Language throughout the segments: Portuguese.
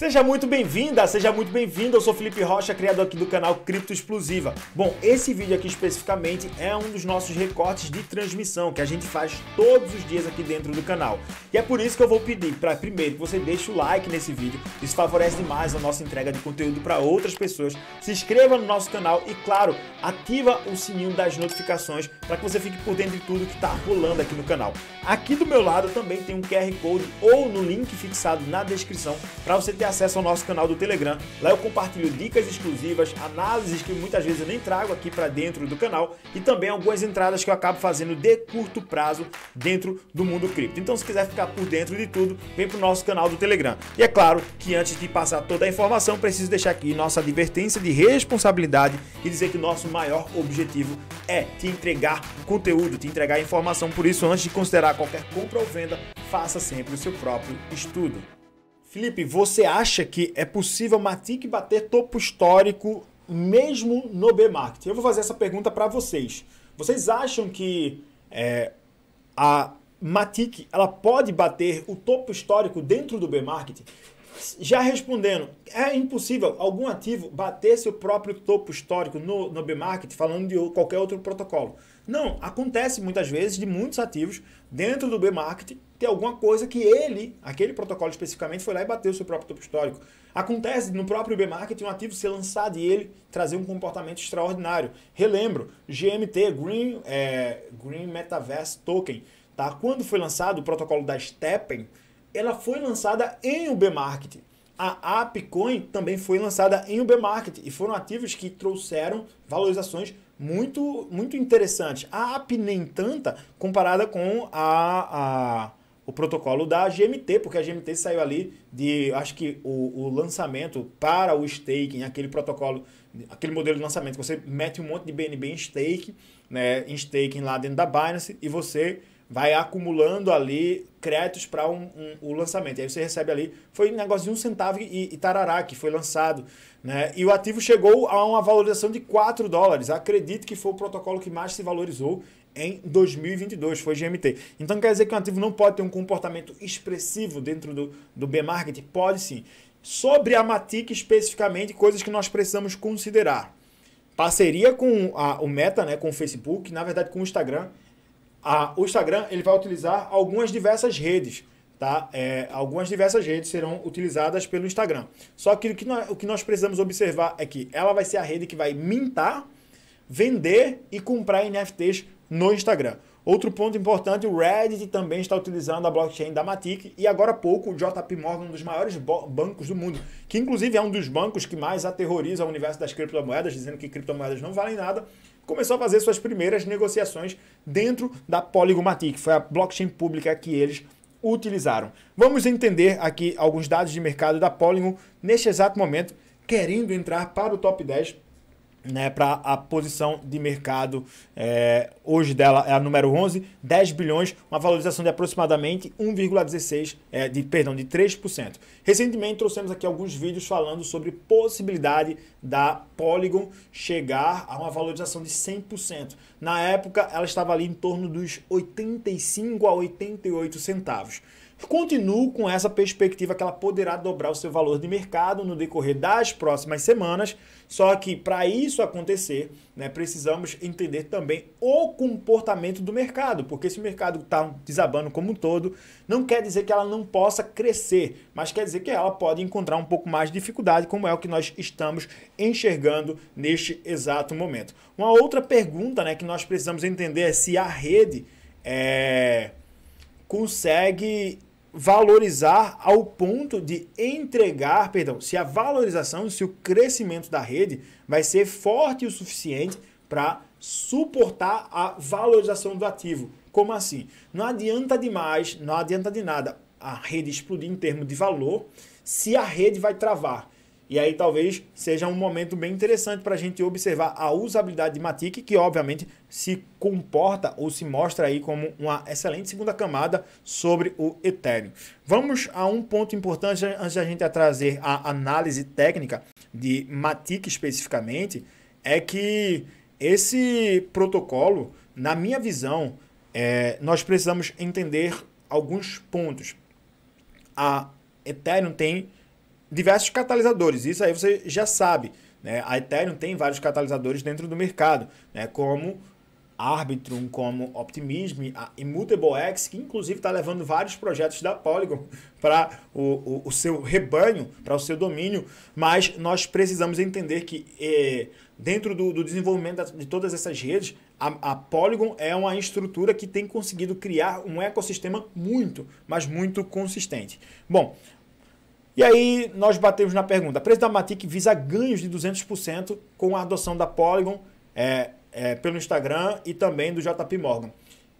Seja muito bem-vinda, seja muito bem-vindo. Eu sou Felipe Rocha, criador aqui do canal Cripto Explosiva. Bom, esse vídeo aqui especificamente é um dos nossos recortes de transmissão que a gente faz todos os dias aqui dentro do canal. E é por isso que eu vou pedir para primeiro que você deixe o like nesse vídeo. Isso favorece demais a nossa entrega de conteúdo para outras pessoas. Se inscreva no nosso canal e, claro, ativa o sininho das notificações para que você fique por dentro de tudo que está rolando aqui no canal. Aqui do meu lado também tem um QR Code ou no link fixado na descrição para você ter acesso ao nosso canal do Telegram. Lá eu compartilho dicas exclusivas, análises que muitas vezes eu nem trago aqui para dentro do canal e também algumas entradas que eu acabo fazendo de curto prazo dentro do mundo cripto. Então, se quiser ficar por dentro de tudo, vem para o nosso canal do Telegram. E é claro que antes de passar toda a informação, preciso deixar aqui nossa advertência de responsabilidade e dizer que nosso maior objetivo é te entregar conteúdo, te entregar informação. Por isso, antes de considerar qualquer compra ou venda, faça sempre o seu próprio estudo. Felipe, você acha que é possível Matic bater topo histórico mesmo no B-Market? Eu vou fazer essa pergunta para vocês. Vocês acham que é, a Matic ela pode bater o topo histórico dentro do B-Market? Já respondendo, é impossível algum ativo bater seu próprio topo histórico no, no B-Market, falando de qualquer outro protocolo. Não, acontece muitas vezes de muitos ativos dentro do B-Market ter alguma coisa que ele, aquele protocolo especificamente, foi lá e bateu o seu próprio topo histórico. Acontece no próprio B-Market um ativo ser lançado e ele trazer um comportamento extraordinário. Relembro, GMT, Green, é, Green Metaverse Token, tá? quando foi lançado o protocolo da Steppen, ela foi lançada em um B-Market. A AppCoin também foi lançada em um B-Market e foram ativos que trouxeram valorizações muito, muito interessantes. A App nem tanta comparada com a, a o protocolo da GMT, porque a GMT saiu ali de, acho que o, o lançamento para o staking, aquele protocolo, aquele modelo de lançamento, você mete um monte de BNB em stake, né, em staking lá dentro da Binance e você vai acumulando ali créditos para um, um, o lançamento. E aí você recebe ali, foi um negócio de um centavo e, e tarará, que foi lançado. Né? E o ativo chegou a uma valorização de 4 dólares. Acredito que foi o protocolo que mais se valorizou em 2022, foi GMT. Então quer dizer que um ativo não pode ter um comportamento expressivo dentro do, do B-Market? Pode sim. Sobre a Matic especificamente, coisas que nós precisamos considerar. Parceria com a, o Meta, né, com o Facebook, na verdade com o Instagram, a, o Instagram ele vai utilizar algumas diversas redes. Tá? É, algumas diversas redes serão utilizadas pelo Instagram. Só que o que, nós, o que nós precisamos observar é que ela vai ser a rede que vai mintar, vender e comprar NFTs no Instagram. Outro ponto importante, o Reddit também está utilizando a blockchain da Matic e agora há pouco o JP Morgan, um dos maiores bancos do mundo, que inclusive é um dos bancos que mais aterroriza o universo das criptomoedas, dizendo que criptomoedas não valem nada, começou a fazer suas primeiras negociações dentro da Polygon Matic, foi a blockchain pública que eles utilizaram. Vamos entender aqui alguns dados de mercado da Polygon neste exato momento, querendo entrar para o top 10 né, para a posição de mercado é, hoje dela é a número 11, 10 bilhões, uma valorização de aproximadamente 1,16 é, de perdão, de 3%. Recentemente trouxemos aqui alguns vídeos falando sobre possibilidade da Polygon chegar a uma valorização de 100%. Na época, ela estava ali em torno dos 85 a 88 centavos. Continuo com essa perspectiva que ela poderá dobrar o seu valor de mercado no decorrer das próximas semanas. Só que para isso acontecer, né, precisamos entender também o comportamento do mercado, porque se o mercado está desabando como um todo, não quer dizer que ela não possa crescer, mas quer dizer que ela pode encontrar um pouco mais de dificuldade, como é o que nós estamos enxergando neste exato momento. Uma outra pergunta né, que nós precisamos entender é se a rede é, consegue valorizar ao ponto de entregar, perdão, se a valorização, se o crescimento da rede vai ser forte o suficiente para suportar a valorização do ativo. Como assim? Não adianta demais, não adianta de nada a rede explodir em termos de valor se a rede vai travar. E aí talvez seja um momento bem interessante para a gente observar a usabilidade de Matic, que obviamente se comporta ou se mostra aí como uma excelente segunda camada sobre o Ethereum. Vamos a um ponto importante antes da gente trazer a análise técnica de Matic especificamente, é que esse protocolo, na minha visão, é, nós precisamos entender alguns pontos. A Ethereum tem diversos catalisadores. Isso aí você já sabe. Né? A Ethereum tem vários catalisadores dentro do mercado, né? como Arbitrum, como Optimism, a Immutable X, que inclusive está levando vários projetos da Polygon para o, o, o, seu rebanho, para o seu domínio, mas nós precisamos entender que eh, dentro do, do, desenvolvimento de todas essas redes, a, a Polygon é uma estrutura que tem conseguido criar um ecossistema muito, mas muito consistente. Bom, e aí nós batemos na pergunta, a preço da Matic visa ganhos de 200% com a adoção da Polygon, é, é, pelo Instagram e também do JP Morgan.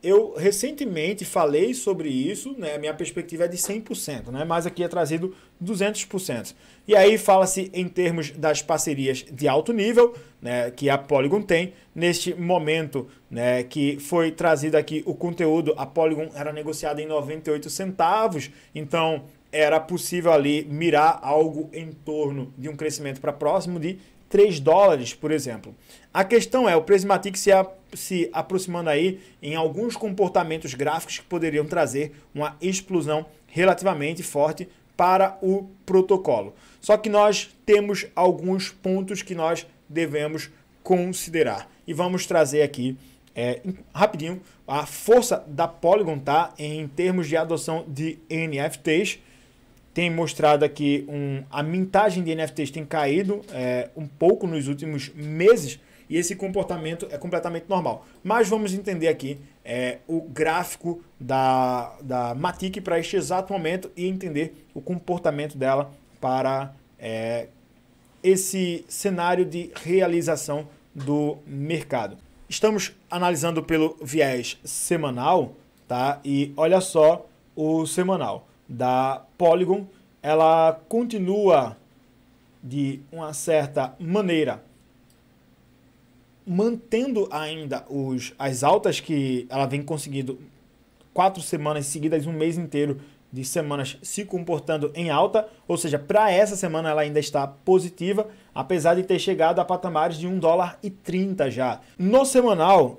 Eu recentemente falei sobre isso, né? Minha perspectiva é de 100%, né? Mas aqui é trazido 200%. E aí fala-se em termos das parcerias de alto nível, né, que a Polygon tem. Neste momento, né, que foi trazido aqui o conteúdo, a Polygon era negociada em 98 centavos, então era possível ali mirar algo em torno de um crescimento para próximo de 3 dólares, por exemplo. A questão é o Prismatic se, a, se aproximando aí em alguns comportamentos gráficos que poderiam trazer uma explosão relativamente forte para o protocolo. Só que nós temos alguns pontos que nós devemos considerar. E vamos trazer aqui é, rapidinho a força da Polygon tá, em termos de adoção de NFTs tem mostrado aqui um, a mintagem de NFTs tem caído é, um pouco nos últimos meses e esse comportamento é completamente normal. Mas vamos entender aqui é, o gráfico da, da Matic para este exato momento e entender o comportamento dela para é, esse cenário de realização do mercado. Estamos analisando pelo viés semanal, tá? E olha só o semanal da Polygon, ela continua de uma certa maneira mantendo ainda os, as altas que ela vem conseguindo quatro semanas seguidas, um mês inteiro de semanas se comportando em alta, ou seja, para essa semana ela ainda está positiva, apesar de ter chegado a patamares de 1 dólar e 30 já. No semanal,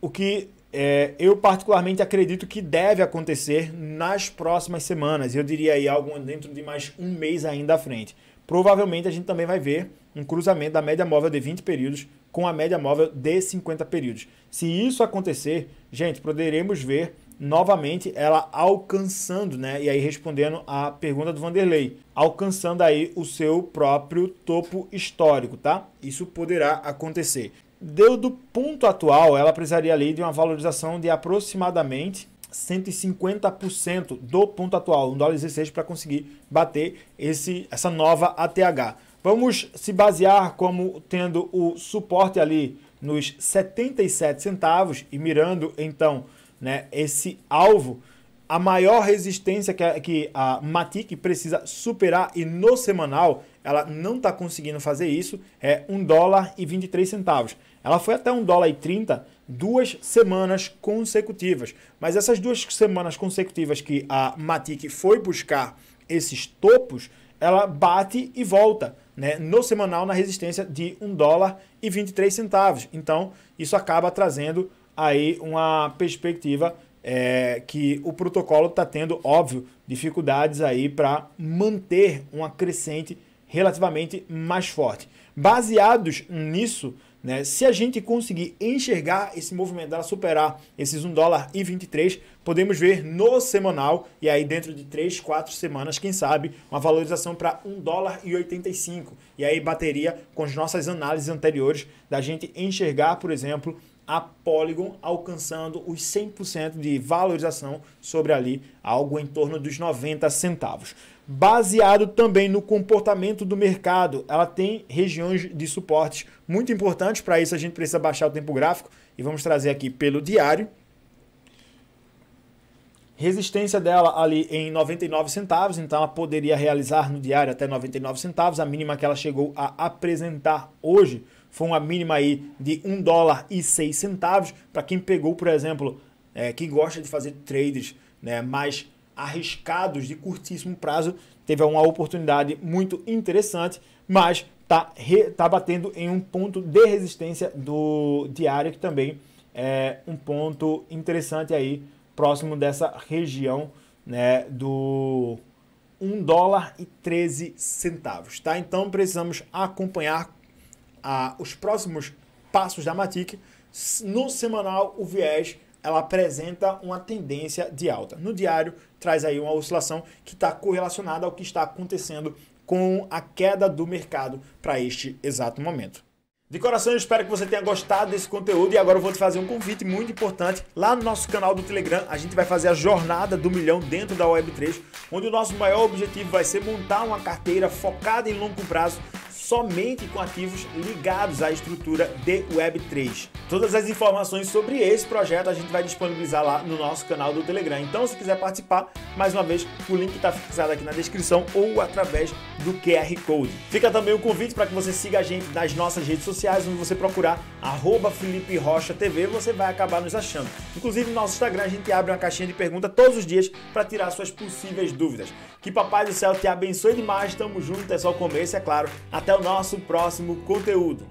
o que é, eu particularmente acredito que deve acontecer nas próximas semanas. Eu diria aí algo dentro de mais um mês ainda à frente. Provavelmente a gente também vai ver um cruzamento da média móvel de 20 períodos com a média móvel de 50 períodos. Se isso acontecer, gente, poderemos ver novamente ela alcançando, né? E aí respondendo a pergunta do Vanderlei, alcançando aí o seu próprio topo histórico, tá? Isso poderá acontecer deu do ponto atual, ela precisaria ali de uma valorização de aproximadamente 150% do ponto atual, 1 dólar 16 para conseguir bater esse, essa nova ATH. Vamos se basear como tendo o suporte ali nos 77 centavos e mirando então né, esse alvo, a maior resistência que a, que a Matic precisa superar e no semanal ela não está conseguindo fazer isso, é 1 dólar e 23 centavos. Ela foi até 1 dólar e 30 duas semanas consecutivas. Mas essas duas semanas consecutivas que a Matic foi buscar esses topos, ela bate e volta né, no semanal na resistência de 1 dólar e 23 centavos. Então, isso acaba trazendo aí uma perspectiva é, que o protocolo está tendo, óbvio, dificuldades aí para manter uma crescente relativamente mais forte. Baseados nisso, né? Se a gente conseguir enxergar esse movimento dela superar esses 1 dólar e 23, podemos ver no semanal e aí dentro de 3, 4 semanas, quem sabe, uma valorização para 1 dólar e 85. E aí bateria com as nossas análises anteriores da gente enxergar, por exemplo, a Polygon alcançando os 100% de valorização sobre ali, algo em torno dos 90 centavos. Baseado também no comportamento do mercado, ela tem regiões de suportes muito importantes. Para isso, a gente precisa baixar o tempo gráfico e vamos trazer aqui pelo diário. Resistência dela ali em 99 centavos, então ela poderia realizar no diário até 99 centavos. A mínima que ela chegou a apresentar hoje foi uma mínima aí de 1 dólar e 6 centavos. Para quem pegou, por exemplo, é, quem gosta de fazer trades né, mais arriscados de curtíssimo prazo, teve uma oportunidade muito interessante, mas está tá batendo em um ponto de resistência do diário, que também é um ponto interessante aí, próximo dessa região né, do 1 dólar e 13 centavos, tá? Então precisamos acompanhar ah, os próximos passos da Matic. No semanal, o viés ela apresenta uma tendência de alta. No diário, traz aí uma oscilação que está correlacionada ao que está acontecendo com a queda do mercado para este exato momento. De coração, eu espero que você tenha gostado desse conteúdo e agora eu vou te fazer um convite muito importante. Lá no nosso canal do Telegram, a gente vai fazer a jornada do milhão dentro da Web3, onde o nosso maior objetivo vai ser montar uma carteira focada em longo prazo somente com ativos ligados à estrutura de Web3. Todas as informações sobre esse projeto a gente vai disponibilizar lá no nosso canal do Telegram. Então, se quiser participar, mais uma vez, o link está fixado aqui na descrição ou através do QR Code. Fica também o convite para que você siga a gente nas nossas redes sociais, onde você procurar arroba Felipe Rocha TV, você vai acabar nos achando. Inclusive, no nosso Instagram, a gente abre uma caixinha de pergunta todos os dias para tirar suas possíveis dúvidas. Que Papai do Céu te abençoe demais, tamo junto, é só o começo, é claro. Até o nosso próximo conteúdo.